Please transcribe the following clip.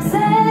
Don't